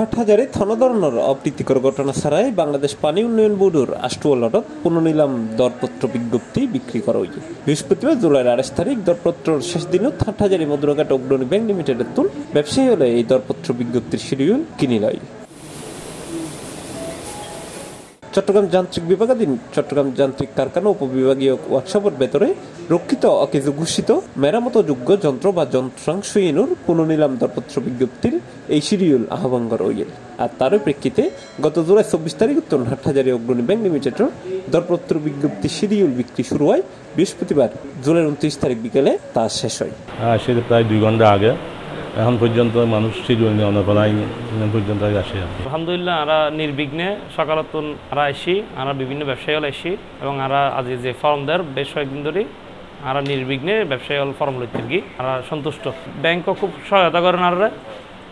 হাটহাজারে থনধৰণৰ অপ্ৰীতিকৰ ঘটনা ছাড়াই বাংলাদেশ পানি উন্নয়ন বোর্ডৰ আষ্টুৱালত পুনঃনিলাম দরপত্র বিজ্ঞপ্তি বিক্রি করা হয়েছে। বৃহস্পতিবার জুলাইয়ের আড়াইশ তারিখ দরপত্রর শেষ দিনত হাটহাজারি মধুরঘাট অগ্রণী ব্যাংক লিমিটেডের তুল ব্যবসায়ী হলে এই দরপত্র বিজ্ঞপ্তির শিডিউল কিনে লয় চট্টগ্রাম যান্ত্রিক বিভাগাধীন চট্টগ্রাম যান্ত্রিক কারখানা উপবিভাগীয় ওয়ার্কশপের ভেতরে রক্ষিত অকেজু ঘোষিত মেরামতযোগ্য যন্ত্র বা যন্ত্রাংশ ইনুর পুনঃনিলাম দরপত্র বিজ্ঞপ্তির এই শিডিউল আহ্বান করা হইল আর তারই প্রেক্ষিতে গত জুলাই চব্বিশ তারিখ উত্তর হাটহাজারি অগ্রণী ব্যাংক লিমিটেডের দরপত্র বিজ্ঞপ্তি শিডিউল বিক্রি শুরু হয় বৃহস্পতিবার জুলাই উনত্রিশ তারিখ বিকেলে তা শেষ হয়। হ্যাঁ সেটা প্রায় দুই ঘণ্টা আগে। এখন পর্যন্ত মানুষ শিডিউল নিয়ে অনেক পর্যন্ত আসে আলহামদুলিল্লাহ আমরা নির্বিঘ্নে সকালতন আমরা আইসি আমরা বিভিন্ন ব্যবসায়ী হল আইসি এবং আমরা আজ যে ফর্ম দেয় বেশ কয়েকদিন ধরে আমরা নির্বিঘ্নে ব্যবসায়ী হল ফর্ম লইতে কি? আমরা সন্তুষ্ট। ব্যাংকও খুব সহায়তা করেন আর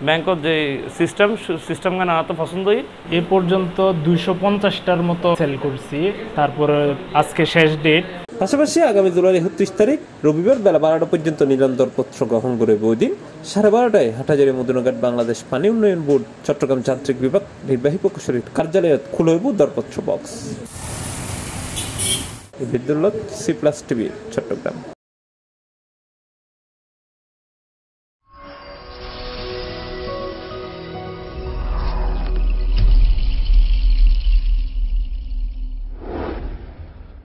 ব্যাংকর যে সিস্টেম সিস্টেম গান আমার তো পছন্দ হই এ পর্যন্ত দুইশো পঞ্চাশটার মতো সেল করছি। তারপরে আজকে শেষ ডেট পাশাপাশি আগামী জুলাই একত্রিশ তারিখ রবিবার বেলা বারোটা পর্যন্ত নিলাম পত্র গ্রহণ করে ওই দিন সাড়ে বারোটায় হাটাজারি মদুনাঘাট বাংলাদেশ পানি উন্নয়ন বোর্ড চট্টগ্রাম যান্ত্রিক বিভাগ নির্বাহী প্রকৌশলীর কার্যালয়ত খুলে হইব দরপত্র বক্স বিদ্যুল্লত সি প্লাস টিভি চট্টগ্রাম